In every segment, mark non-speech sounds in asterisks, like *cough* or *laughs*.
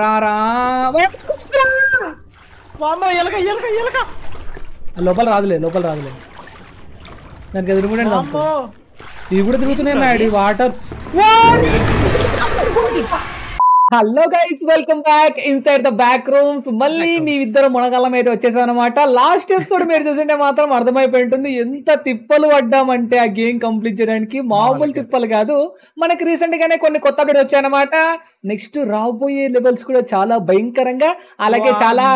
రా రా వామ్మో ఎలక ఎలక ఎలక. లోపల రాదులే లోపల రాదులే. దానికి ఎదురుకుండా వామ్మో. ఇవి కూడా తిరుగుతున్నాయి Maddy water. Hello guys welcome back. Inside the back rooms. మళ్ళీ మీ ఇద్దరు మునగలం అయితే వచ్చేసాం అనమాట లాస్ట్ ఎపిసోడ్ మీరు చూసింటే మాత్రం అర్థమైపోయి ఉంటుంది. ఎంత తిప్పలు పడ్డామంటే ఆ గేమ్ కంప్లీట్ చేయడానికి. మామూలు తిప్పలు కాదు. మనకి రీసెంట్ గానే కొన్ని కొత్త అప్డేట్ వచ్చాయన్నమాట. నెక్స్ట్ రాబోయే లెవెల్స్ కూడా చాలా భయంకరంగా అలాగే చాలా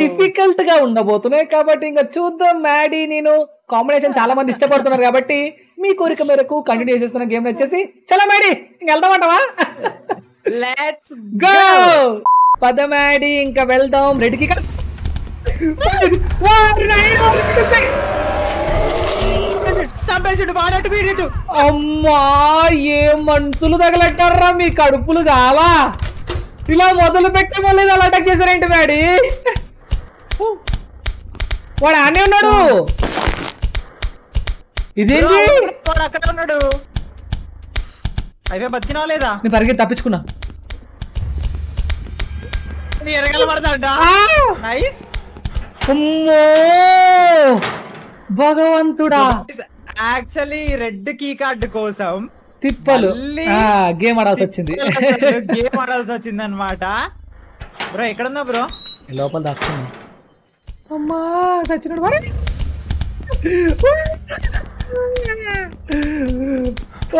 డిఫికల్ట్గా ఉండబోతున్నాయి. కాబట్టి ఇంకా చూద్దాం మ్యాడీ నేను కాంబినేషన్ చాలా మంది ఇష్టపడుతున్నారు కాబట్టి మీ కోరిక మేరకు కంటిన్యూ చేసేస్తున్న గేమ్ వచ్చేసి చలో మ్యాడీ ఇంక వెళ్దామంటావా? లెట్స్ గో పదమాడి ఇంకా వెళ్దాం. రెడ్డికి అమ్మా ఏ మనుషులు తగలట్టారా? మీ కడుపులు కాలా ఇలా మొదలు పెట్టే మళ్ళీ అలా అటాక్ చేశారేంటి మ్యాడీ వాడు ఆనే ఉన్నాడు. ఇదేంటి? వాడు అక్కడ ఉన్నాడు. అవే బతికినావా లేదా? నేను పరిగెత్తి తప్పించుకున్నా. నీ ఎరగల పడతాడ ఆ! నైస్ అమ్మో! భగవంతుడా! యాక్చువల్లీ రెడ్ కీ కార్డ్ కోసం తిప్పలు. గేమ్ ఆడాల్సి వచ్చింది. గేమ్ ఆడాల్సి వచ్చింది అనమాట బ్రో ఎక్కడున్నా బ్రో? లోపల దాచుకున్నా. అమ్మా చచ్చినాడు. మరి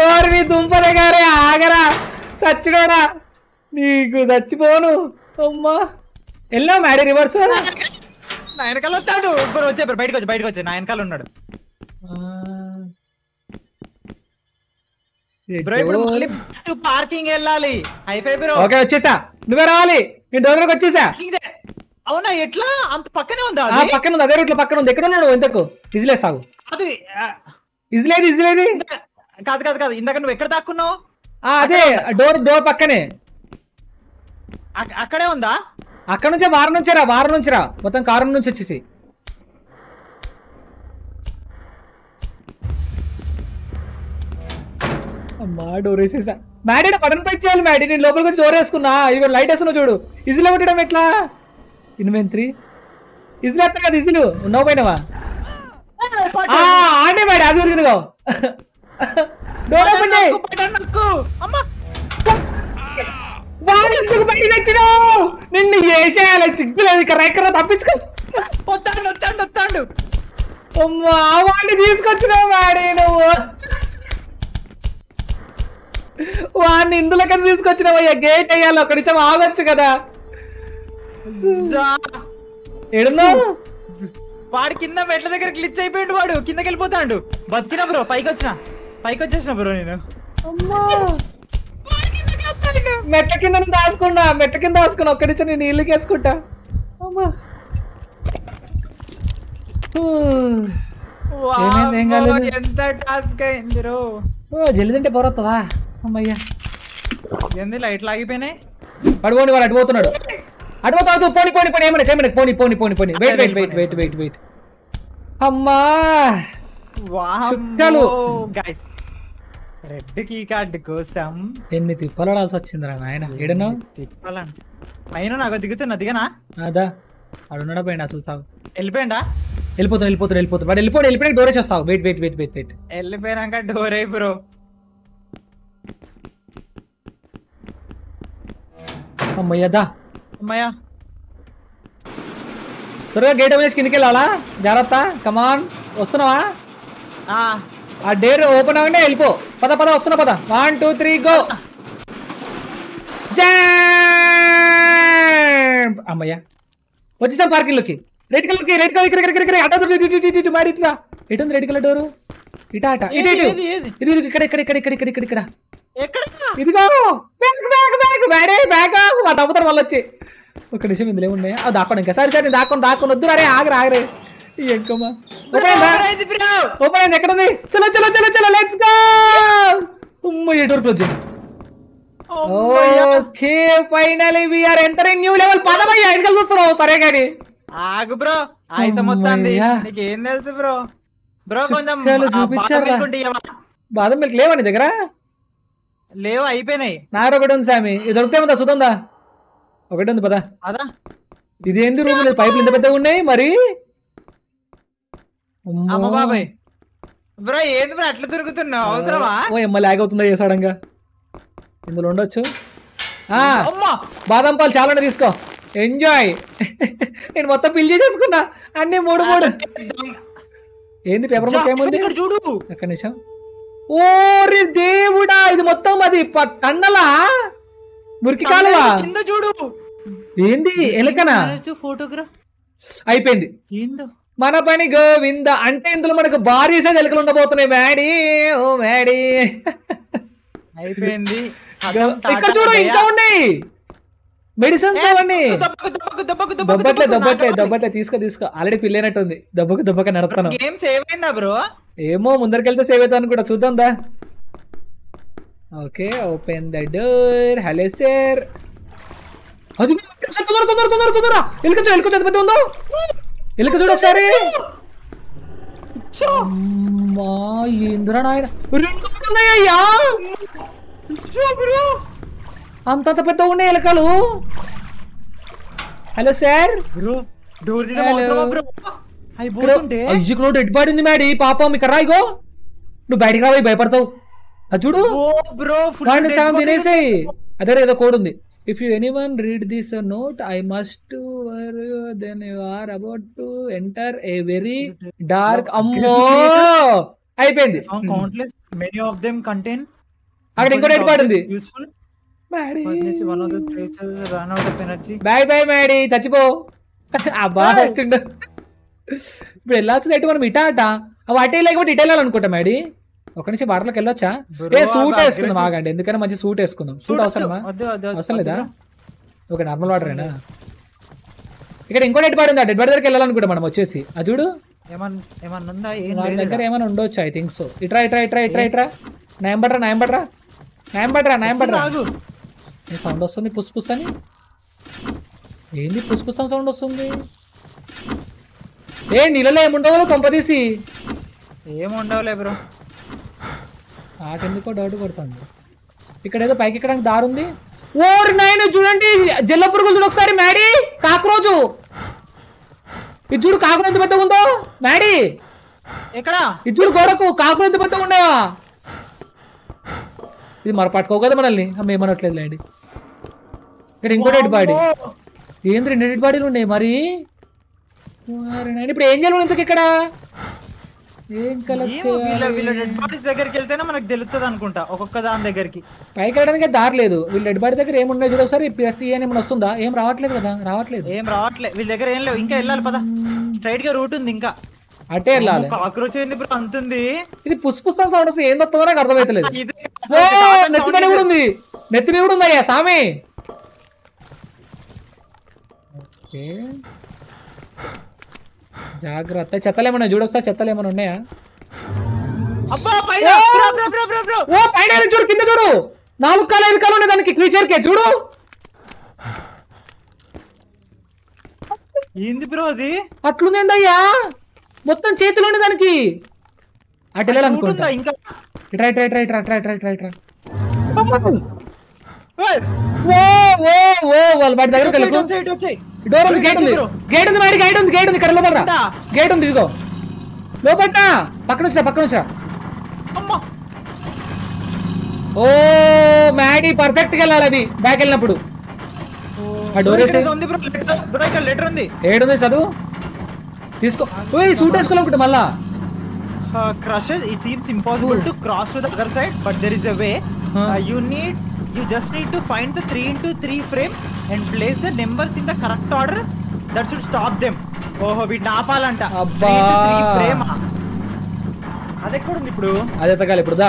ఓరి నీ దుంపదే గారే ఆగరా చచ్చినోడా నీకు చచ్చిపోను. అమ్మా. వెళ్ళావు మ్యాడీ రివర్స్? నా వెనకాల వస్తాడు. బ్రో వచ్చే బయటకు వచ్చి బయటకు వచ్చి. నా వెనకాల ఉన్నాడు. బ్రో ఇప్పుడు మళ్ళీ పార్కింగ్ వెళ్ళాలి. Hi fi bro. ఓకే వచ్చేసా. నువ్వే రావాలి. నేను డోర్లోకి వచ్చేసా. అవునా ఎట్లా? అంత పక్కనే ఉందా ఆ అది? పక్కన ఉంది. అదే రూట్లో పక్కన ఉంది. ఎక్కడ ఉన్నాడు? ఎంతకు ఇజిలే సాగు అది ఇజిలేది ఇజిలేది. కాదు కాదు కాదు. ఇందాక నువ్వు ఎక్కడ దాక్కున్నావు? ఆ, అదే డోర్ డోర్ పక్కనే. అక్- అక్కడే ఉందా? అక్కడ నుంచే వారం నుంచి రా వారం నుంచి రా. మొత్తం కారు నుంచి వచ్చేసి అమ్మా డోర్ వేసేసా. మ్యాడీ బటన్ పై చేయాలి మ్యాడీ. నేను లోపలికి వచ్చి డోర్ వేసుకున్నా. ఇవి లైట్ వేస్తున్నావు చూడు. ఇజిలో కొట్టడం ఎట్లా? ఇన్వెన్ త్రీ ఇజిలో ఎత్తా కదా ఇజిలు. ఉన్నావు పోయినావా? ఆడే మ్యాడీ అది డోర్ ఓపెన్ చేయి నక్కు, బటన్ నక్కు. అమ్మా వాడు ఎందుకు బయటికి నిన్ను చేసేయాలి చిక్కులేదు కరెక్ట్ తప్పించుకో. వస్తాడు వస్తాడు వస్తాడు అమ్మా వాడిని తీసుకొచ్చినావు వాడి నువ్వు. వాడిని ఇందులోకి తీసుకొచ్చినావు. అయ్యా గేట్ వేయాలి ఒక నిమిషం ఆగొచ్చు కదా. ఎడున్నావు వాడు కింద మెట్ల దగ్గర క్లిచ్ అయిపోయాడు వాడు. కిందకి వెళ్ళిపోతాడు. బతికినా బ్రో పైకి వచ్చిన. పైకి వచ్చేసిన బ్రో నేను. అమ్మా. మెట్ల కింద దాచుకున్నా మెట్ల కింద దాచుకున్నా ఒక్క నిమిషం నేను అమ్మా. ఊ. ఏమైంది, ఏం కాలేదు? ఎంత టాస్క్ అయింది రో ఓ తింటే అమ్మయ్యా. ఏంది లైట్లు ఆగిపోయినాయి? వాడు పోని వాడు అటు పోతున్నాడు. అటు పోతా అటు పోని పోని పోని ఏమన్నా ఏమన్నా పోని పోని పోని పోని. Wait wait wait wait wait wait అమ్మా. చుక్కలు. గైస్ రెడ్ కీ కార్డ్ కోసం ఎన్ని తిప్పలాడాల్సి వచ్చిందిరా నాయన? ఏడను తిప్పాలంట. పైన నాకు దిగుతున్నా దిగనా అదా. అడున్నాడా పోయినా అసలు సాగు వెళ్ళిపోయిందా వెళ్ళిపోతాను వెళ్ళిపోతాను వెళ్ళిపోతాను వాడు వెళ్ళిపోయి వెళ్ళిపోయి door వేసేస్తావు. Wait wait wait wait wait. వెళ్ళిపోయినాక door అయి బ్రో అమ్మయ్య దా. అమ్మయ్యా. త్వరగా గేట్ చేసి కిందికి వెళ్ళాలా? జాగ్రత్త. కమాన్ వస్తున్నావా? ఆ, డేర్ ఓపెన్ అవగానే వెళ్ళిపో. పద పద వస్తున్నా పద. వన్ టూ త్రీ గో అమ్మయ్యా. వచ్చేసాం పార్కింగ్లోకి రెడ్ కలర్కి రెడ్ కలర్ ఇక్కడ ఇక్కడ మాడి ఎటు ఉంది రెడ్ కలర్ డోరు ఇటా అట? ఇది ఇది ఇక్కడ ఇక్కడ ఇక్కడ ఇక్కడ ఇక్కడ ఇక్కడ ఇక్కడ. ఇదిగో. బ్యాగ్ బ్యాగ్ బ్యాగ్ బ్యాడే బ్యాగ్ మా తప్పుతారు వాళ్ళు వచ్చి ఒక నిమిషం ఇందులో ఏమున్నాయి? అది దాక్కోండి ఇంకా. సరే సరే దాక్కొని దాక్కొని. వద్దు అరే ఆగరా ఆగరే. ఈ ఎంకమ్మా ఓపెన్ అయిందా ఎక్కడ ఉంది చలో చలో చలో చలో లెట్స్ గో అమ్మ ఏ door close okay finally we are entering new level పదమయ్యా ఎన్నికలు చూస్తున్నావు? సరే కానీ. ఆగు బ్రో ఆయుధం మొత్తాంది అమ్మయ్యా. నీకేం తెలుసు బ్రో? బ్రో కొంచెం చూపించారా? బాదం మిల్క్ లేవా నీ దగ్గర? లేవు అయిపోయినాయి. నాగర ఒకటి ఉంది సామి. ఇది దొరికితే ఉందా? సుతుందా ఒకటే ఉంది పదా. అదా? ఇదేంది రూమ్? లేదు పైపులు ఇంత పెద్దగా ఉన్నాయి మరి? అమ్మో. బాబాయ్. బ్రో ఏంది బ్రో అట్లా తిరుగుతున్నావు? అవసరమా? ఓ ఎమ్మ లాగ్ అవుతుందా ఏ సడన్గా? ఇందులో ఉండొచ్చు. బాదం పాలు చాలా తీసుకో. ఎంజాయ్ నేను మొత్తం పిల్ చేసేసుకున్నా. అన్ని మూడు మూడు. ఏంది పేపర్ మొత్తం ఏముంది? చూడు. ఒక్క నిమిషం. ఓరి దేవుడా ఇది మొత్తం అది టన్నలా మురికి కాలువ? కింద చూడు. ఏంది ఎలకనా? ఫోటోగ్రాఫ్ అయిపోయింది. ఏందో? మన పని గోవింద అంటే ఇందులో మనకు భారీ సైజ్ ఎలకలు ఉండబోతున్నాయి. మ్యాడీ ఓ మ్యాడీ. అయిపోయింది. ఇక్కడ చూడు ఇంకా ఉన్నాయి. మెడిసిన్స్ అవన్నీ. దబ్బట్లే దబ్బట్లే తీసుకో తీసుకో. ఆల్రెడీ పిల్లైనట్టుంది. దెబ్బకు దెబ్బక నడుస్తాను గేమ్ సేవ్ అయిందా బ్రో? ఏమో ముందరికెళ్తే సేవ్ అవుతాను కూడా చూద్దాం దా. Okay open the door. Hello sir. అది తొందర తొందర తొందర తొందర. ఎంత పెద్ద ఉందో? ఎలుక చూడు ఒకసారి. మా పెద్ద ఉన్నాయి ఎలకలు. Hello sir. ఇక్కడ డెడ్ బాడీ ఉంది మేడీ పాపం. ఇక్కడ రాయిగో నువ్వు బయటకు రావు భయపడతావు. అది చూడు. తినేసేయి. అదే ఏదో కోడు ఉంది. if you anyone read this note i must must then then you are about to enter a very dark అయిపోయింది. Countless many of them contain అక్కడ ఇంకో రెడ్ పాడు ఉంది useful Maddy bye bye Maddy చచ్చిపో. అబ్బా ఇప్పుడు వెళ్ళాల్సింది అయితే మనం అట? అవి అటే లేకపోతే ఇటే వెళ్ళాలనుకుంటా మేడీ ఒక నుంచి బాటలోకి వెళ్ళొచ్చా? ఏ సూట్ వేసుకుందాం. ఆగండి. ఎందుకని మంచి సూట్ వేసుకుందాం. సూట్ అవసరమా? అవసరం లేదా? ఓకే నార్మల్ వాటరేనా ఇక్కడ ఇంకో డెడ్ బాడీ ఉంది. ఆ డెడ్ బాడీ దగ్గరికి వెళ్ళాలనుకుంటా మనం వచ్చేసి. అది చూడు. వాళ్ళ దగ్గర ఏమైనా ఉండొచ్చు ఐ థింక్ సో. ఇట్రా ఇట్రా ఇట్రా ఇట్రా ఇట్రా. నయం పట్రా నయం పట్రా నయం పట్రా నయం ఏ సౌండ్ వస్తుంది పుస్ పుస్ అని ఏంది పుస్ పుస్ అని సౌండ్ వస్తుంది? ఏ నీళ్ళలో ఏముండవు? కొంపదీసి ఏం ఉండవులే బ్రో. నాకెందుకో డౌట్ కొడుతుంది. ఇక్కడ ఏదో పైకి ఎక్కడానికి దారి ఉంది. ఓరి నాయన చూడండి జల్ల పురుగులు చూడు ఒకసారి మ్యాడీ కాక్రోజు. ఇది చూడు కాకులు ఎంత పెద్దగా ఉందో. మ్యాడీ. ఎక్కడ? ఇది చూడు గోడకు కాకులు ఎంత పెద్దగా ఉండవా ఇది మరి పట్టుకో కదా మనల్ని. అమ్మ ఏమనట్లేదు లేండి ఇక్కడ ఇంకో డెడ్ బాడీ. ఏంది రెండు డెడ్ బాడీలు ఉన్నాయి మరి? ఇప్పుడు ఏం చేయాలి మనం ఇంతకు ఇక్కడ? ఏం కలెక్ట్ వీళ్ళ డెడ్ బాడీస్ దగ్గరికి వెళ్తేనే మనకు తెలుస్తుంది అనుకుంటా ఒక్కొక్క దాని దగ్గరికి. పైకి వెళ్ళడానికి దారి లేదు. వీళ్ళు డెడ్ బాడీ దగ్గర ఏమున్నాయి చూడ ఒకసారి ప్లస్ ఏమైనా వస్తుందా? ఏం రావట్లేదు కదా రావట్లేదు. ఏం రావట్లే వీళ్ళ దగ్గర ఏం లేవు. ఇంకా వెళ్ళాలి పద. స్ట్రైట్గా రూట్ ఉంది ఇంకా. అటే వెళ్ళాలి. కాక్రోచ్ ఏంది బ్రో అంతుంది. ఇది పుస్ పుస్తకం సౌండ్ ఏం వస్తుందో నాకు అర్థమైతలేదు. *laughs* నెత్తి మీద కూడా ఉంది. నెత్తి మీద కూడా ఉందయ్యా సామి. ఓకే. జాగ్రత్త. చెత్తలేమన్నా చూడొస్తా? చెత్తలేమన్నా ఉన్నాయా? అబ్బా పైన! Bro bro bro bro bro! ఓ పైన చూడు కింద చూడు! నాలుగు కాలు ఐదు కాలు ఉన్నాయి దానికి క్రీచర్ కే చూడు! ఏంది బ్రో అది? అట్లుందేందయ్యా? మొత్తం చేతిలో ఉంది దానికి! అటు రూట్ వెళ్ళాలనుకుంటా ఇంకా? ఇట్రా ఇట్రా ఇట్రా ఇట్రా ఏయ్, ఓ ఓ ఓ వాళ్ళ బయట దగ్గర డోర్ ఉంది గేట్ ఉంది. గేట్ ఉంది బయట గైడ్ ఉంది గేట్ ఉంది. ఇక్కడ లోపల గేట్ ఉంది ఇదిగో. లోపట్నా పక్కన వచ్చిరా పక్కన వచ్చిరా ఓ మ్యాడి పర్ఫెక్ట్ వెళ్ళాలి అది బ్యాక్ వెళ్ళినప్పుడు. ఆ డోర్ లెటర్ ఉంది చదువు? తీసుకో. సూట్ వేసుకోలేకుంటే మళ్ళా. Crushes it seems impossible to cross to the side but there is a way you need you just need to find the 3 into 3 frame and place the numbers in the correct order. That should stop them. ఓహో వీటిని ఆపాలంట. Frame అది ఎక్కడ ఉంది ఇప్పుడు? అదే తగాలి ఇప్పుడు దా.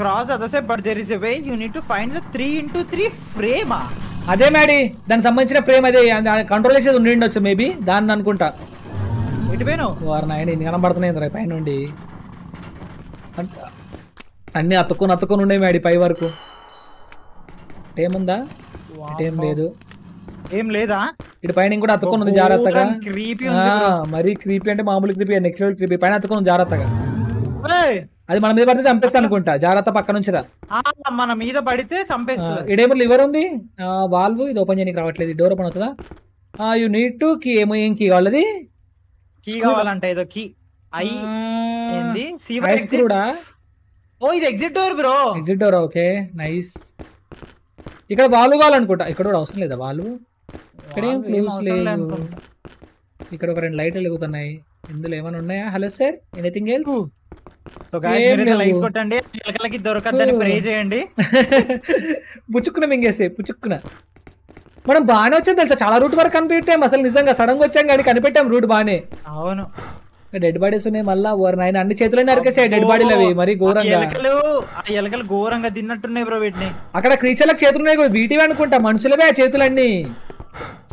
Cross other side but there is a way you need to find the three into three ఫ్రేమా అదే మ్యాడీ దానికి సంబంధించిన ఫ్రేమ్ అదే. కంట్రోల్ చేసేది ఉండి ఉండొచ్చు మేబీ దాన్ని అనుకుంటా. ఎటు పోయినావు వారు నాయన ఇన్ని కనబడుతున్నాయి రా పై నుండి అన్ని అతుక్కొని అతుక్కొని ఉండే మేడి పై వరకు. ఏముందా? ఏం లేదు. ఏం లేదా? ఇటు పైన ఇంకోటి అతుక్కొని ఉంది జాగ్రత్తగా మరీ క్రీపీ అంటే మామూలు క్రీపీ నెక్స్ట్ లెవెల్ క్రీపీ పైన అతుక్కొని ఉంది జాగ్రత్తగా అది మన మీద పడితే చంపేస్తా అనుకుంటా. జాగ్రత్త పక్క నుంచి రా. మన మీద పడితే చంపేస్తుంది. ఇడేమో లివర్ ఉంది. వాల్వ్ ఇది ఓపెన్ చేయడానికి రావట్లేదు. డోర్ ఓపెన్ అవుతుందా? యు నీడ్ టు కీ ఏమో ఏం కీ వాళ్ళది కీ కావాలంట ఏదో కీ ఐ ఏంది? క్రూడా ఓ ఇది exit door bro exit door okay nice ఇక్కడ వాల్వ్ కావాలనుకుంటా ఇక్కడ కూడా అవసరం లేదా వాల్వ్ ఇక్కడ ఏం క్లూస్ లేవు. ఇక్కడ ఒక రెండు లైట్లు వెలుగుతున్నాయి. ఇందులో ఏమైనా ఉన్నాయా? Hello sir anything else so. Likes కొట్టండి. దొరకద్దని ప్రే చేయండి. *laughs* పుచ్చుక్కున మింగేసే పుచ్చుక్కున. మనం బాగానే వచ్చాం తెలుసా? చాలా రూట్ వరకు కనిపెట్టాం. అసలు నిజంగా సడన్గా వచ్చాం కానీ కనిపెట్టాం రూట్ బాగానే. అవును. డెడ్ బాడీస్ ఉన్నాయి మళ్ళా ఓవర్ నైన్ అన్ని చేతులు నరికేసాయి డెడ్ బాడీలు అవి మరి ఘోరంగా. ఎలకలు ఆ ఎలకలు ఘోరంగా తిన్నట్టున్నాయి బ్రో వీటిని. అక్కడ క్రీచర్లకు చేతులు ఉన్నాయి కూడా వీటివి అనుకుంటా మనుషులవే ఆ చేతులన్నీ.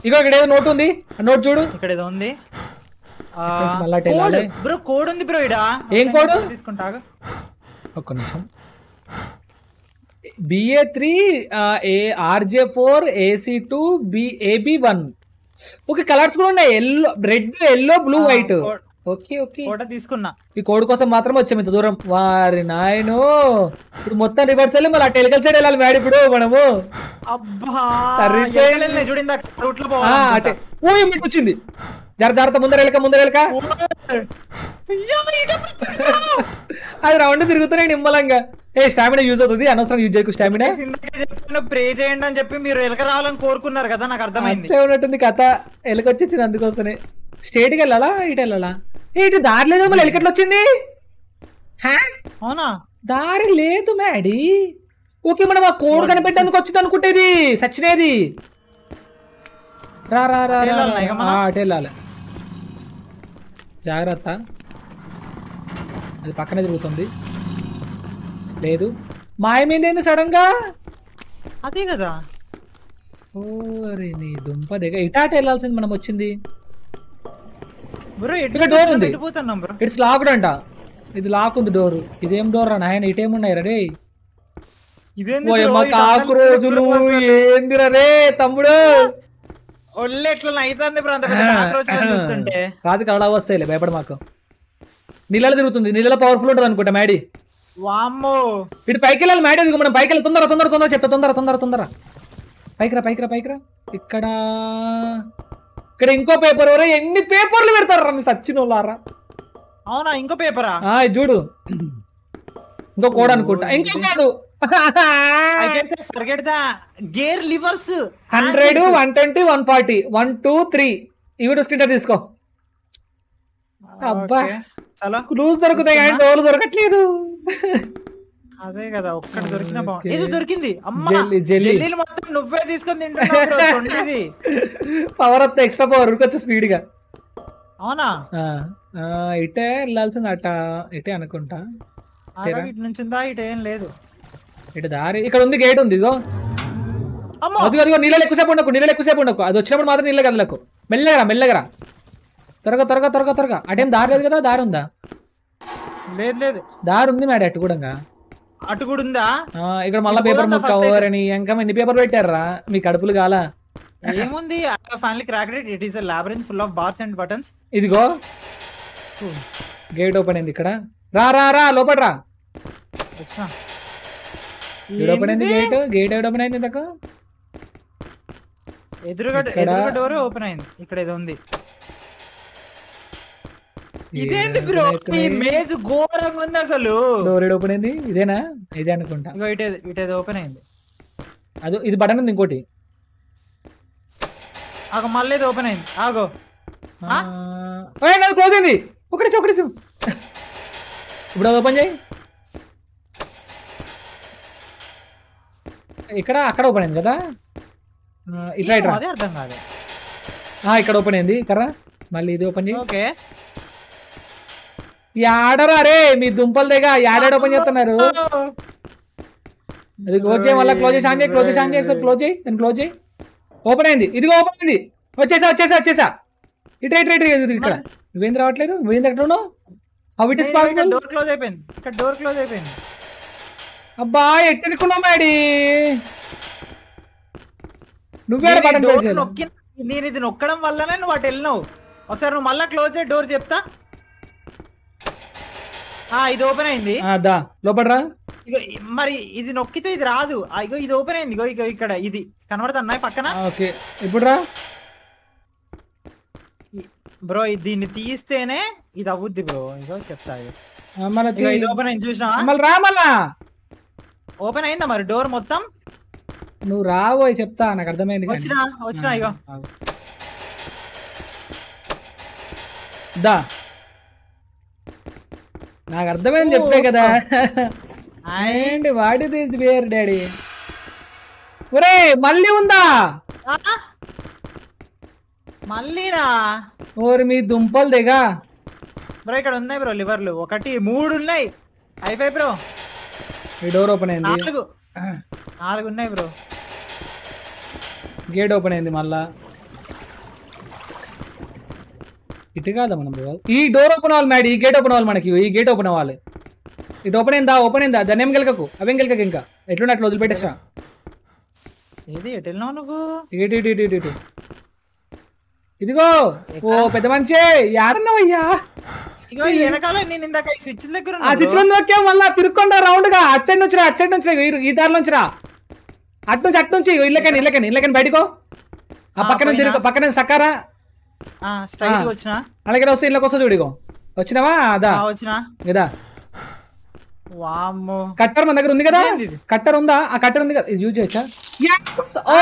ఇగో ఇక్కడ ఏదో నోట్ ఉంది నోట్ చూడు. ఇక్కడ ఏదో ఉంది. బ్రో కోడ్ ఉంది బ్రో ఇడా ఏం code? తీసుకుంటా ఒక్క నిమిషం. B A three A R J four A C two B A B one okay colours కూడా ఉన్నాయి yellow red yellow blue white. Okay okay. Photo తీసుకున్నా. ఈ కోడ్ కోసం మాత్రం వచ్చాము ఇంత దూరం. వారి నాయను ఇప్పుడు మొత్తం రివర్స్ వెళ్ళి మళ్ళీ టెలికల్ సైడ్ వెళ్ళాలి మేడం ఇప్పుడు మనము. అటే. ఓ మీకు వచ్చింది. జర జాగ్రత్త ముందర వెళ్ళక ముందర వెళ్ళక అది రౌండ్ తిరుగుతున్నాయి నిమ్మలంగా. ఏ స్టామినా యూజ్ అవుతుంది అనవసరం యూజ్ చేయకు స్టామినా ప్రే చేయండి అని చెప్పి మీరు ఎలక రావాలని కోరుకున్నారు కదా నాకు అర్థమైంది. ఉన్నట్టుంది కథ. ఎలకొచ్చేసింది అందుకోసమే. స్టేట్కి వెళ్ళాలా ఇటు వెళ్ళాలా? ఏ, ఇటు దారి లేదు మళ్ళీ ఎలికట్లు వచ్చింది? అవునా? దారి లేదు మ్యాడీ. ఓకే మనం ఆ కోడ్ కనిపెట్టేందుకు వచ్చింది అనుకుంటేది. సచ్చినేది. రా రా రా అటు వెళ్ళాలా జాగ్రత్త. అది పక్కనే తిరుగుతుంది. లేదు. మాయమైంది సడన్గా? అదే కదా. ఓరి నీ దుంప దగ్గర ఇటాట వెళ్ళాల్సింది మనం వచ్చింది. ఇక్కడ ఉంది. ఇట్స్ లాక్డ్ అంట. ఇది లాక్ ఉంది డోరు ఇదేం డోర్ రా నాయన? ఇటేమున్నాయి రే కాకు రోజులు ఏందిరా రే తమ్ముడు? ఒళ్ళు ఎట్లా అవుతుంది చూస్తుంటే. అలా వస్తాయిలే భయపడ మాకు. నీళ్ళలో తిరుగుతుంది నీళ్ళలో పవర్ఫుల్ ఉంటుంది అనుకుంటా మ్యాడీ. వామ్మో. ఇటు పైకి వెళ్ళాలి మ్యాడీ ఇదిగో మనం పైకి వెళ్ళి తొందర తొందర తొందర చెప్తా తొందర తొందర తొందర పైకి రా పైకి రా పైకి రా. ఇక్కడ ఇక్కడ ఇంకో పేపర్ ఎవరో ఎన్ని పేపర్లు పెడతారా మీ సచ్చిన వాళ్ళారా అవునా ఇంకో పేపరా? చూడు. ఇంకో కోడ్ అనుకుంటా. ఇంకో కాదు. Gear levers hundred one twenty one forty one two three. ఇవి స్క్రీన్ తీసుకో. అబ్బా. చాలా క్లూస్ దొరుకుతాయి? కానీ దొరకట్లేదు. అదే కదా ఒక్కటి దొరికినా బాగుంది ఇది దొరికింది? అమ్మా. జెల్లీలు మొత్తం నువ్వే తీసుకొని తింటున్నావు. పవర్ వస్తే ఎక్స్ట్రా పవర్ ఉరకొచ్చు స్పీడ్గా అవునా ఇటే వెళ్ళాల్సింది అట ఇటే అనుకుంటా. ఇటు నుంచి ఇటు ఏం లేదు. ఇటు దారి ఇక్కడ ఉంది గేట్ ఉంది అమ్మో! అదిగో అదిగో నీళ్ళలో ఎక్కువసేపు ఉండకు నీళ్ళలో ఎక్కువసేపు ఉండకు. అది వచ్చినప్పుడు మాత్రం నీళ్ళ కదలకు మెల్లగరా మెల్లగరా త్వరగా త్వరగా త్వరగా త్వరగా. అటేం దారి లేదు కదా? దారి ఉందా? లేదు లేదు. దారి ఉంది మేడం అటు కూడా అటు కూడా ఉందా? ఇక్కడ మళ్ళీ పేపర్ ముక్క ఓవర్ అని? ఇంకా ఎన్ని పేపర్ పెట్టారా మీ కడుపులు కాల ఏముంది? Finally cracked it is labyrinth full of bars and buttons ఇదిగో. గేట్ ఓపెన్ అయింది ఇక్కడ. రా రా రా లోపల రా. ఓపెన్ అయింది గేట్ గేట్ ఎవడు ఓపెన్ అయింది ఇంతకు ఎదురుగా డోర్ ఓపెన్ అయింది. ఇక్కడ ఏదో ఉంది. ఇదేంటి బ్రో? ఈ మేజ్ ఘోరంగా ఉంది అసలు. డోర్ ఓపెన్ అయింది. ఇదేనా? ఇదే అనుకుంటా. ఇగో ఇటే ఇటేదో ఓపెన్ అయింది. అది ఇది బటన్ ఉంది ఇంకోటి. ఆగో మళ్ళీ ఏదో ఓపెన్ అయింది. ఆగో? క్లోజ్ అయింది. ఒకటి ఒకటి ఇప్పుడు అది ఓపెన్ చేయి. ఇక్కడ అక్కడ ఓపెన్ అయింది కదా? ఇట్లా ఇట్లా. అదే అర్థం కాదు ఆ, ఇక్కడ ఓపెన్ అయింది. ఇక్కడ మళ్ళీ ఇది ఓపెన్ చేయి. ఓకే. యాడరా రే? మీ దుంపల దగ్గర యాడాడు ఓపెన్ చేస్తున్నారు? అది క్లోజ్ చేయి మళ్ళీ క్లోజ్ చేసి ఆన్ చేయి క్లోజ్ చేసి ఆన్ చేయి క్లోజ్ చేయి నేను క్లోజ్ చేయి. ఓపెన్ అయింది. ఇదిగో ఓపెన్ అయింది. వచ్చేసా వచ్చేసా వచ్చేసా. ఇటు ఇటు ఇటు ఇటు ఇక్కడ నువ్వేం రావట్లేదు? నువ్వేం how it is possible door close అయిపోయింది. ఇక్కడ డోర్ క్లోజ్ అయిపోయింది. అబ్బా ఎట్టుకున్నావు మేడి నువ్వే నేను బటన్ ఇది నొక్కడం వల్లనే నువ్వు అటు వెళ్ళినావు. ఒకసారి నువ్వు మళ్ళా క్లోజ్ చేయి డోర్ చెప్తా. ఇది ఓపెన్ అయింది. దా లోపడరా. ఇగో మరి ఇది నొక్కితే ఇది రాదు. ఇగో ఇది ఓపెన్ అయింది. ఇగో ఇగో ఇక్కడ ఇది. కనబడుతున్నాయి పక్కన? ఓకే. ఇప్పుడు రా బ్రో దీన్ని తీస్తేనే ఇది అవుద్ది బ్రో. ఇగో చెప్తా ఇది ఓపెన్ అయింది చూసినా మళ్ళీ రా మళ్ళా. ఓపెన్ అయిందా మరి డోర్ మొత్తం? నువ్వు రాబోయ్ చెప్తా. నాకు అర్థమైంది. వచ్చినా వచ్చినా ఇగో. దా. నాకు అర్థమైంది చెప్పే కదా. And what is this bear daddy? ఒరే మళ్ళీ ఉందా? ఆ? మళ్ళీనా ఓరి మీ దుంపలు దిగా బ్రో ఇక్కడ ఉన్నాయి బ్రో లివర్లు. ఒకటి మూడు ఉన్నాయి. అయిపోయి బ్రో. ఈ డోర్ ఓపెన్ అయింది. నాలుగు. నాలుగు ఉన్నాయి బ్రో. గేట్ ఓపెన్ అయింది మళ్ళా. ఇటు కాదా మనం? ఈ డోర్ ఓపెన్ అవ్వాలి మ్యాడ్ ఈ గేట్ ఓపెన్ అవ్వాలి మనకి ఈ గేట్ ఓపెన్ అవ్వాలి. ఇటు ఓపెన్ అయిందా? ఓపెన్ అయిందా? దాన్ని ఏం గెలకకు? అవేం గెలకకు ఇంకా? ఎట్లుండే అట్లా వదిలిపెట్టేసా ఏది? ఎటు వెళ్ళినావు నువ్వు? ఇటు ఇటు ఇటు ఇటు ఇటు. ఇదిగో ఓ పెద్ద మంచి యాడున్నావయ్యా స్విచ్ దగ్గర ఆ. స్విచ్లో నొక్కా మళ్ళా తిరుక్కుండా రౌండ్గా. అటు సైడ్ నుంచి రా అటు సైడ్ నుంచి ఈ- దారి నుంచి రా. అటు నుంచి అటు నుంచి ఇళ్ళకని ఇళ్ళకని ఇళ్ళకని బయటకో ఆ పక్కన తిరుగు పక్కన సక్కారా? ఆ స్ట్రైట్గా వచ్చినా అలాగే వస్తే ఇళ్ళకి వస్తా చూడిగో వచ్చినావా? అదా వచ్చినా ఇదా కట్టర్ మన దగ్గర ఉంది కదా? కట్టర్ ఉందా? ఆ కట్టర్ ఉంది కదా? ఇది యూజ్ చేయొచ్చా? ఓ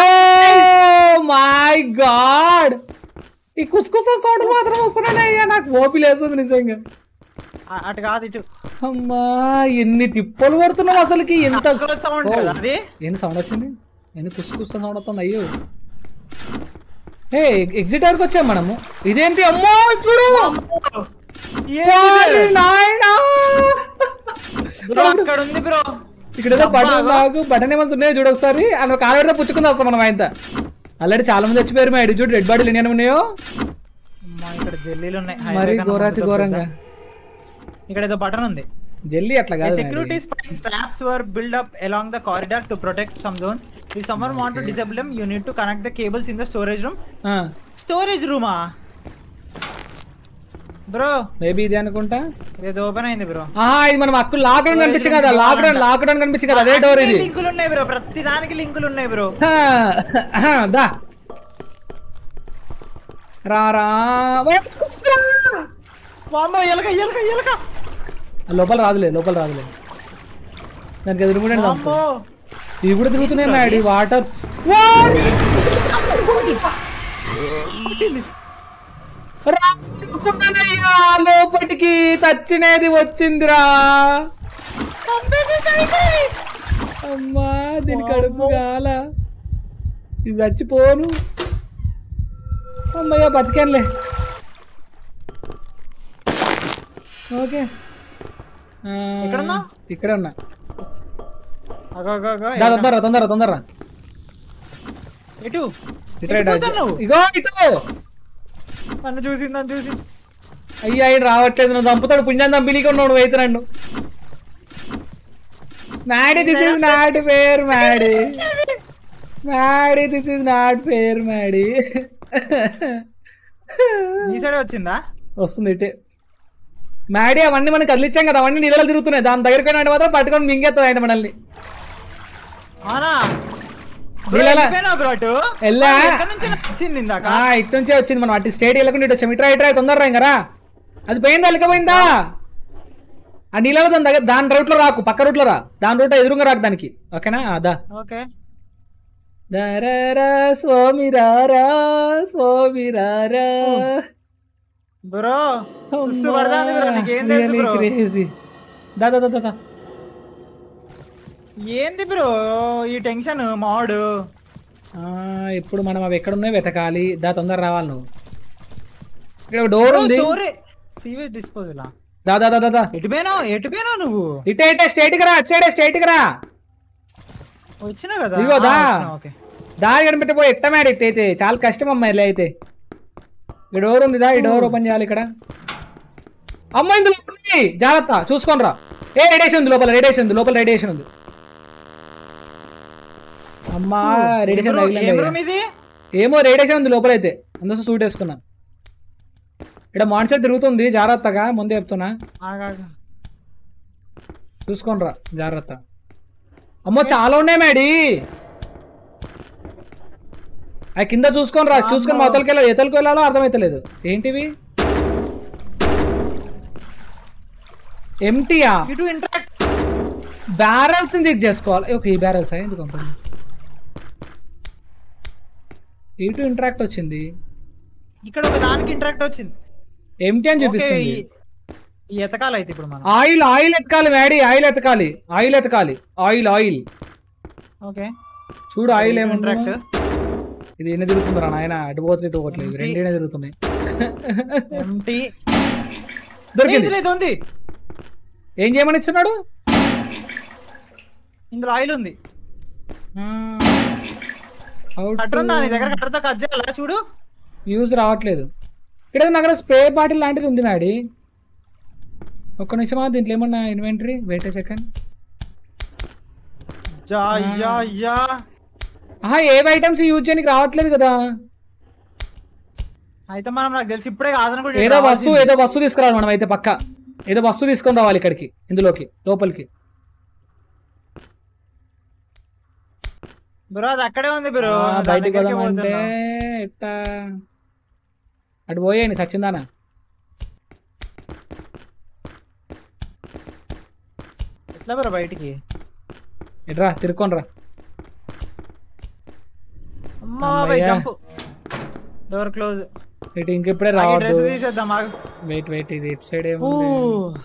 మై గాడ్ ఈ కుస్కుస సౌండ్ మాత్రం వస్తున్నాయి అయ్యా నాకు ఓపి లేస్తుంది నిజంగా. అటు కాదు ఇటు. అమ్మా ఎన్ని తిప్పలు కొడుతున్నావు అసలుకి? ఎంత సౌండ్ ఏంది సౌండ్ వచ్చింది? ఎందుకు కుస్కుస సౌండ్ వస్తుంది? అయ్యో. ఏ ఎగ్జిట్ వరకు వచ్చాం మనము. ఇదేంటి? అమ్మో చూడు! వారి నాయనా! బ్రో అక్కడ ఉంది బ్రో ఇక్కడ ఏదో బటన్ లాగు బటన్ ఏమన్నా ఉన్నాయో చూడు ఒకసారి. అని ఒక ఆవిడతో పుచ్చుకుంది వస్తాం మనం ఆయనతో ఆల్రెడీ చాలా మంది చచ్చిపోయారు మా చూడు రెడ్ బాడీలు ఎన్ని ఉన్నాయో? అమ్మా, ఇక్కడ జల్లీలు ఉన్నాయి. మరి ఘోరాతి ఘోరంగా? ఇక్కడ ఏదో బటన్ ఉంది. జల్లి అట్లా కాదు spikes straps were built up along the corridor to protect some zones. If someone want to disable them you need to connect the cables in the storage room. storage room ah bro maybe ఇది అనుకుంటా? ఇది open అయింది bro ఆహా ఇది మనం అక్కు lockdown కనిపించే కదా lockdown lockdown కనిపించే కదా అదే డోర్ ఇది. లింకులు ఉన్నాయి బ్రో ప్రతి దానికి లింకులు ఉన్నాయి బ్రో దా. రా రా. వామ్మో ఎలక ఎలక ఎలక. లోపల రాదులే లోపల రాదులే. దానికి ఎదురుకుండా వామ్మో. ఇవి కూడా తిరుగుతున్నాయి మ్యాడీ వాటర్. రాకున్నానయ్యా లోపటికి చచ్చినది వచ్చిందిరా. అమ్మా దీని కడుపు కాల ఇది చచ్చిపోను. అమ్మయ్య బతికానులే. ఓకే? ఇక్కడే ఉన్నా. ఇటు. రైట్ ఎటు పోతున్నావు? ఇగో ఇటు. నన్ను చూసి నన్ను చూసి. అయ్యా ఆయన రావట్లేదు నువ్వు చంపుతాడు పుణ్యం చంపినీకి ఉన్నాడు అయితే నన్ను. Maddy this is not fair Maddy. Maddy this is not fair Maddy. Side వచ్చిందా? వస్తుంది ఇటే. మ్యాడీ అవన్నీ మనకి కదిలిచ్చాం కదా అవన్నీ నీళ్ళలో తిరుగుతున్నాయి. దాని దగ్గరికి మాత్రం పట్టుకొని మింగేస్తుంది ఆయన మనల్ని. ఇటు నుంచే వచ్చింది మనం అటు స్టేట్ వెళ్ళకుండా ఇటు వచ్చాం. ఇట్రా ఇట్రా తొందరరా ఇంకరా అది పోయిందా అలికపోయిందా ఆ నీళ్ళలో దాని దగ్గర దాని రూట్లో రాకు పక్క రూట్లో రా. దాని రూట్లో ఎదురుగా రాకు దానికి. ఓకేనా? అదా ఓకే. దరరా స్వామి రారా స్వామి రారా. బ్రో దా దా, దా దా. ఏంది బ్రో? ఈ టెన్షన్ మాడు ఇప్పుడు మనం అవి ఎక్కడ ఉన్నాయో వెతకాలి. దా తొందర రావాలి నువ్వు. ఇక్కడ డోర్ ఉంది. సీవేజ్ డిస్పోజల్ దా దా దా దా ఎటు పోయినావు ఎటు పోయినావు నువ్వు? ఇటే ఇటే స్ట్రైట్ రా. అటు సైడే స్ట్రైట్ రా. వచ్చినావు కదా? ఇదిగో దా. దారి కనిపెట్టిపోయి ఎట్ట మ్యాడ్ ఇట్ అయితే చాలా కష్టం అమ్మా ఇలా అయితే. ఈ డోర్ ఉంది దా. ఈ డోర్ ఓపెన్ చేయాలి ఇక్కడ. అమ్మ ఇందులో జాగ్రత్త. చూసుకోండి రా. ఏ రేడియేషన్ ఉంది లోపల రేడియేషన్ ఉంది లోపల రేడియేషన్ ఉంది. అమ్మా రేడియేషన్ తగిలింది ఏమో రేడియేషన్ ఉంది లోపల అయితే అందుకోసం సూట్ వేసుకున్నా ఇక్కడ మాన్సర్ తిరుగుతుంది జాగ్రత్తగా. ముందే చెప్తున్నా. చూసుకోనరా జాగ్రత్త. అమ్మో చాలా ఉన్నాయి మేడి. ఆ కింద చూసుకొని రా. చూసుకొని మొదలకి వెళ్ళాలి ఎతలకి వెళ్ళాలో అర్థమైతలేదు. ఏంటివి? ఎంటీయా బ్యారల్స్ చెక్ చేసుకోవాలి. ఓకే ఈ బ్యారల్స్ ఎందుకు కంపెనీ ఇటు ఇంటరాక్ట్ వచ్చింది. ఇక్కడ ఒక దానికి ఇంటరాక్ట్ వచ్చింది. ఎంటీ అని చూపిస్తుంది. ఈ ఎతకాలి అయితే ఇప్పుడు మనం. ఆయిల్ ఆయిల్ ఎతకాలి మేడి ఆయిల్ ఎతకాలి ఆయిల్ ఎతకాలి. Oil oil okay. చూడు ఆయిల్ ఏముంది? ఇంటరాక్ట్ ఇది ఎన్ని తిరుగుతుందిరా నాయన? అటు పోతే ఇటు పోవట్లేదు. రెండేనే తిరుగుతున్నాయి? ఎంటీ దొరికింది. లేదు ఉంది? ఏం చేయమని ఇస్తున్నాడు? ఇందులో ఆయిల్ ఉంది. కట్టర్ ఉందా నీ దగ్గర కట్టర్తో కట్ చేయాలా? చూడు. రావట్లేదు. ఇక్కడ నా దగ్గర స్ప్రే బాటిల్ లాంటిది ఉంది మ్యాడీ ఒక్క నిమిషమా దీంట్లో ఏమన్నా ఇన్వెంటరీ వెయిట్ సెకండ్ ఆహా ఏవి ఐటమ్స్ యూజ్ చేయడానికి రావట్లేదు కదా. అయితే మనం నాకు తెలిసి ఇప్పుడే కాదని ఏదో వస్తువు ఏదో వస్తువు తీసుకురావాలి మనం అయితే పక్క. ఏదో వస్తువు తీసుకొని రావాలి ఇక్కడికి ఇందులోకి లోపలికి. బ్రో అది అక్కడే ఉంది బ్రో. బయటికి పోతున్నా. ఎట్టా అటు పోయేయండి సచ్చిందానా ఎట్లా బ్రో బయటికి? ఎట్రా తిరుక్కొని రా అమ్మా. జంప్. డోర్ క్లోజ్ ఇటు ఇంకెప్పుడే రావద్దు. వెయిట్ వెయిట్ ఇది ఇటు సైడ్ ఊ. ఏముంది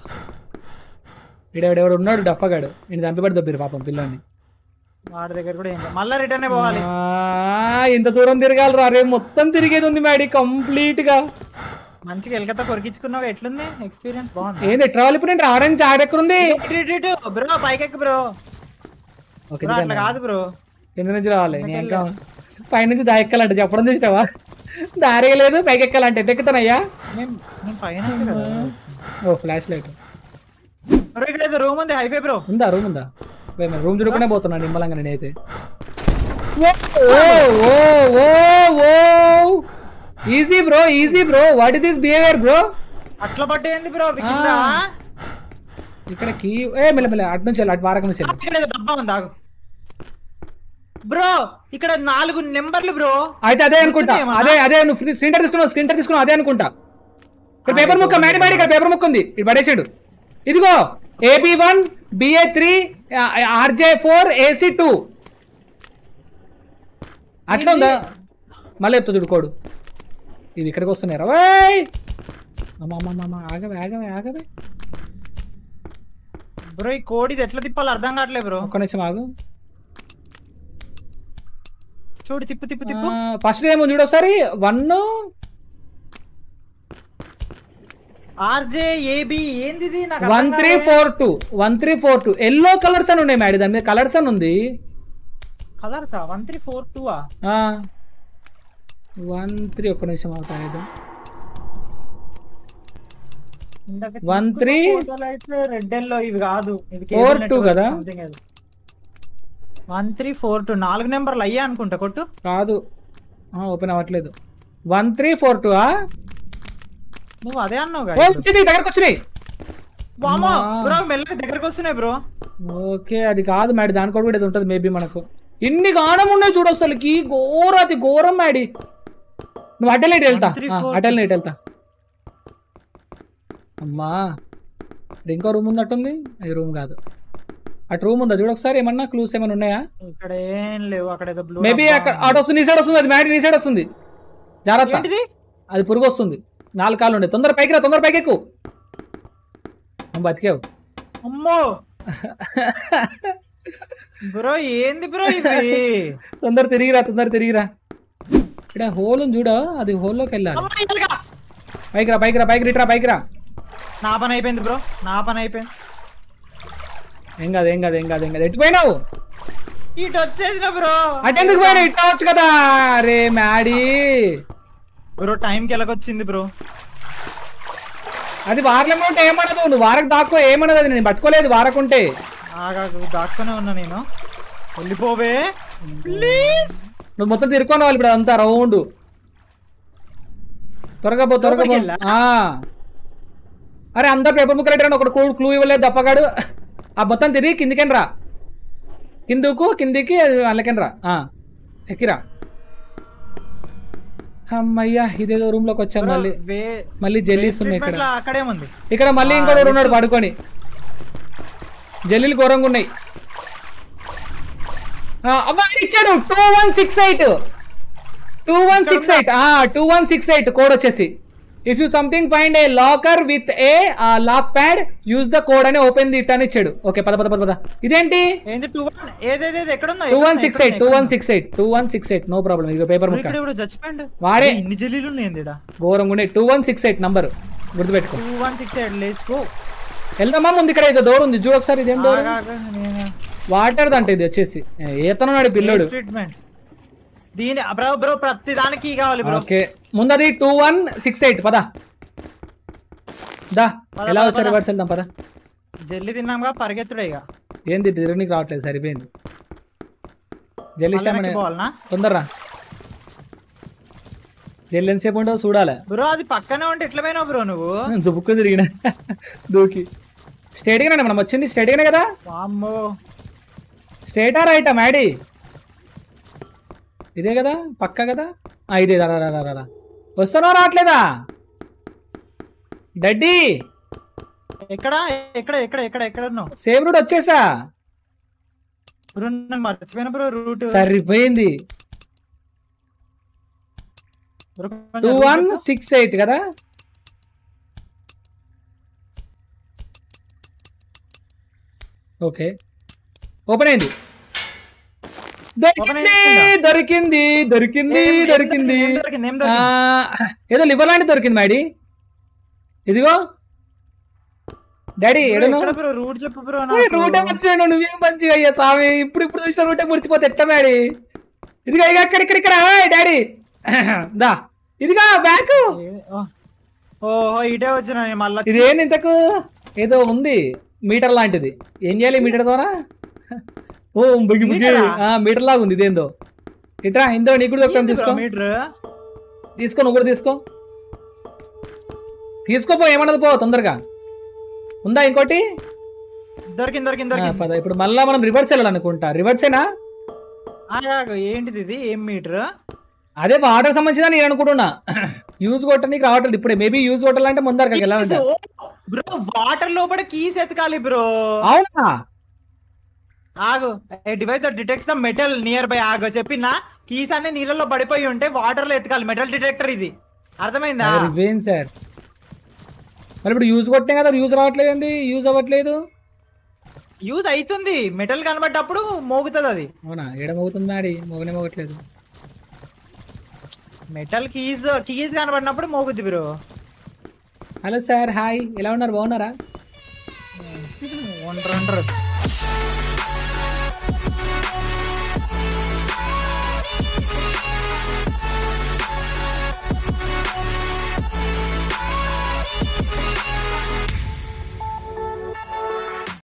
ఈడెవడెవడు ఉన్నాడు డఫగాడు. నేను చంపబడి దొబ్బిరు పాపం పిల్లని వాడి దగ్గర కూడా ఏం. మళ్ళా రిటర్న్ పోవాలి. ఇంత దూరం తిరగాలి రా మొత్తం తిరిగేది ఉంది మేడి కంప్లీట్గా మంచిగా ఎలకతో కొరికించుకున్నావు. ఎట్లుంది? ఎక్స్పీరియన్స్ బాగుంది. ఏంది ఎట్లా వాళ్ళు ఇప్పుడు నేను రావడానికి జాడ ఎక్కడ ఉంది బ్రో పైకెక్కి బ్రో ఓకే అట్లా కాదు బ్రో కింద నుంచి రావాలి. నేను ఇంకా పైనుంచి దాయెక్కాలంటే చెప్పడం చూసావా దారి లేదు పైకి ఎక్కాలంటే ఎంత ఎక్కుతానయ్యా. ఓ ఫ్లాష్ లైట్. బ్రో ఇక్కడ రూమ్ ఉంది. హైఫై బ్రో ఉందా? రూమ్ ఉందా? రూమ్ చూడకునే పోతున్నాను నిమ్మలంగా నేనైతే. ఓ ఓ ఓ ఓ easy bro easy bro what is this behaviour bro అట్లా పట్టేయండి బ్రో ఇక్కడ కీ ఏ మెల్ల మెల్ల అటు నుంచి అటు వారకం నుంచి డబ్బా ఉంది? బ్రో ఇక్కడ నాలుగు నెంబర్లు బ్రో. అయితే అదే అనుకుంటా అదే అదే నువ్వు స్క్రీన్ తీసుకున్నావు స్క్రీన్ తీసుకున్నావు అదే అనుకుంటా. ఇక్కడ పేపర్ ముక్క మేడి మేడి ఇక్కడ పేపర్ ముక్క ఉంది. ఇది పడేసాడు. ఇదిగో. A B one B A three R J four A C two. అట్లా ఉందా? మళ్ళీ చెప్తా చూడు కోడు. ఇది ఇక్కడికి వస్తున్నాయి రా. అమ్మ అమ్మ అమ్మ, అమ్మ ఆగవే ఆగవే ఆగవే. బ్రో ఈ కోడ్ ఇది ఎట్లా తిప్పాలో అర్థం కావట్లేదు బ్రో. ఒక్క నిమిషం ఆగు. చూడు తిప్పు తిప్పు తిప్పు. ఫస్ట్ ఏముంది చూడు ఒకసారి? వన్ ఆర్జే ఏబి ఏంది ఇది నాకు one three four two one three four two. Yellow colours అని ఉన్నాయి మేడం దాని మీద కలర్స్ అని ఉంది. Colours one three four two one three ఒక్క నిమిషం అవుతాయి. ఫోటోలు అయితే రెడ్ ఎల్లో ఇవి కాదు. ఇది Four, two కదా? One three four two. నాలుగు నెంబర్లు అయ్యా అనుకుంటా కొట్టు. కాదు. ఓపెన్ అవ్వట్లేదు. వన్ త్రీ ఫోర్ టూ నువ్వు అదే అన్నావు వచ్చినాయి దగ్గరకు వచ్చినాయి. వామో. బ్రో మెల్లగా దగ్గరకు వస్తున్నాయి బ్రో. ఓకే అది కాదు మేడం దాని కూడా ఇది ఉంటుంది మేబీ మనకు. ఇన్ని గానం ఉన్నాయి చూడు అసలుకి ఘోర అతి ఘోరం మేడి నువ్వు అటెల్ ఇటు వెళ్తా. అటెల్ ఇటు వెళ్తా. అమ్మా ఇంకో రూమ్ ఉన్నట్టుంది అది రూమ్ కాదు. అటు రూమ్ ఉందా? చూడు ఒకసారి ఏమన్నా క్లూస్ ఏమైనా ఉన్నాయా? ఇక్కడ ఏం లేవు అక్కడ ఏదో బ్లూ మేబీ అక్కడ అటు వస్తుంది నీ సైడ్ వస్తుంది అది మ్యాడీ నీ సైడ్ వస్తుంది. జాగ్రత్త. అది పురుగు వస్తుంది. నాలుగు కాళ్ళు ఉండే తొందర పైకి రా తొందర పైకి ఎక్కు. బతికావు. అమ్మో! బ్రో ఏంది బ్రో ఇది? తొందర తిరిగిరా తొందర తిరిగిరా ఇక్కడ హోల్ ఉంది చూడ అది హోల్లోకి వెళ్ళాలి. పైకి రా పైకి రా పైకి రిట్రా పైకి రా. నా పని అయిపోయింది బ్రో నా పని అయిపోయింది. ఏం కాదు ఏం కాదు ఏం కాదు ఏం కాదు. ఎటు పోయినావు? ఇటు వచ్చేసిన బ్రో. అటెందుకు పోయినావు? ఇట్లా వచ్చు కదా. అరే మ్యాడీ. బ్రో టైంకి ఎలాగొచ్చింది బ్రో? అది వారలేమో ఉంటే ఏమనదు నువ్వు వారకు దాక్కో ఏమనదు అది నేను పట్టుకోలేదు వారకుంటే. దాక్కునే ఉన్నా నేను. వెళ్ళిపోవే. ప్లీజ్ నువ్వు మొత్తం తిరుక్కొని వాళ్ళు ఇప్పుడు అంతా రౌండ్ త్వరగా పో త్వరగా పో. అరే అందరు పేపర్ ముక్క రైటర్ ఒకటి క్లూ ఇవ్వలేదు దప్పగాడు ఆ మొత్తం తిరిగి కిందికని రా. కిందకు కిందికి ఆ, ఎక్కిరా. అమ్మయ్యా ఇదేదో రూమ్లోకి వచ్చాం మళ్ళీ. మళ్ళీ జెల్లీస్ ఉన్నాయి ఇక్కడ. ఇక్కడ మళ్ళీ ఇంకోటి ఉన్నాడు పడుకొని. జల్లీలు ఘోరంగా ఉన్నాయి. ఆ, అబ్బా ఆయన ఇచ్చాడు. Two one six eight two one six eight two one six eight code వచ్చేసి. If you something find a locker with a lock pad use the code అని ఓపెన్ ది ఇట్ అని ఇచ్చాడు. ఓకే పద పద పద పద. ఇదేంటి? Two one six eight two one six eight two one six eight no problem ఇక paper ముక్క. వాడే. ఘోరంగా ఉండే two one six eight number గుర్తుపెట్టుకో. టూ వన్ సిక్స్ ఎయిట్ లేసుకో వెళ్దామా? ముందు ఇక్కడ ఏదో డోర్ ఉంది. చూడు ఒకసారి ఇదేం డోర్ వాటర్ దంట ఇది వచ్చేసి. ఏతనున్నాడు పిల్లోడు. ట్రీట్మెంట్ దీని బ్రో బ్రో ప్రతి దానికి కావాలి బ్రో. ఓకే. ముందది టూ వన్ సిక్స్ ఎయిట్. పద. దా. ఎలా వచ్చా రివర్స్ వెళ్దాం పద. జల్లి తిన్నాంగా పరిగెత్తుడే ఇక ఏంది తిరగనికి రావట్లేదు సరిపోయింది. జల్లి పోవాలనా? తొందరరా జల్లి ఎంతసేపు ఉండవు చూడాలి. బ్రో అది పక్కనే ఉంటే ఎట్లా పోయినావు బ్రో నువ్వు? జుబుక్కు తిరిగిన. దూకి. స్ట్రేట్గానే మనం వచ్చింది స్ట్రేట్గానే కదా? వామ్మో. స్ట్రేటా రైటా మ్యాడీ? ఇదే కదా? పక్క కదా? ఆ, ఇదే. రా రా. వస్తున్నావా? రావట్లేదా? డడ్డీ ఎక్కడ? ఎక్కడ ఎక్కడ ఎక్కడ ఎక్కడ సేమ్ రూట్ వచ్చేసా? మర్చిపోయిన బ్రో రూట్. సరిపోయింది. టూ వన్ సిక్స్ ఎయిట్ కదా? ఓకే. ఓపెన్ అయింది. దొరికింది? దొరికింది దొరికింది దొరికింది? ఏదో లివర్ లాంటిది దొరికింది మ్యాడీ ఇదిగో. డాడీ ఎడను రూట్ చెప్పు బ్రో రూటే మర్చిపోయాను నువ్వేం మంచిగా అయ్యా స్వామి ఇప్పుడు ఇప్పుడు చూసిన రూటే మర్చిపోతే ఎట్ట డాడీ? ఇదిగో ఇక ఇక్కడ ఇక్కడ. ఇక్కడ డాడీ. *laughs* దా. ఇదిగా బ్యాక్. ఓహో ఇటే వచ్చిన మళ్ళా ఇది ఏంది ఇంతకు? ఏదో ఉంది మీటర్ లాంటిది. ఏం చేయాలి మీటర్ ద్వారా? ఓ బుగి బుగి. మీటరా? ఆ, మీటర్ లాగా ఉంది ఇదేందో. ఇట్రా ఇందులో నీకు కూడా దొరుకుతాను తీసుకో. మీటర్? తీసుకో నువ్వు కూడా తీసుకో. తీసుకోపో ఏమన్నది పో తొందరగా. ఉందా ఇంకోటి? దొరికింది దొరికింది ఆ, దొరికింది పద ఇప్పుడు మళ్ళా మనం రివర్స్ వెళ్ళాలనుకుంటా రివర్సేనా ఏంటిది ఇది? ఏం మీటర్? అదే వాటర్ సంబంధించిన నేను అనుకుంటున్నా. యూజ్ కొట్టడానికి రావట్లేదు ఇప్పుడే. మేబీ యూజ్ కొట్టాలంటే ముందర వెళ్ళాలంట. బ్రో వాటర్ లోపల కీస్ ఎతకాలి బ్రో. అవునా? ఆగు. Device detects the metal near by ఆగు. చెప్పిన కీస్ అన్ని నీళ్ళలో పడిపోయి ఉంటే వాటర్లో ఎతకాలి మెటల్ డిటెక్టర్ ఇది. అర్థమైందా? సరిపోయింది సార్ మరి ఇప్పుడు యూజ్ కొట్టే కదా యూజ్ రావట్లేదు ఏంది? యూజ్ అవ్వట్లేదు. యూజ్ అవుతుంది మెటల్ కనబడ్డప్పుడు మోగుతుంది అది. అవునా? ఏడమవుతుంది మ్యాడీ మోగనే మోగట్లేదు. మెటల్ కీస్ కీస్ కనబడినప్పుడు మోగుద్ది బ్రో హలో సార్ హాయ్ ఎలా ఉన్నారు? బాగున్నారా? ఒంటరి ఒంటరి.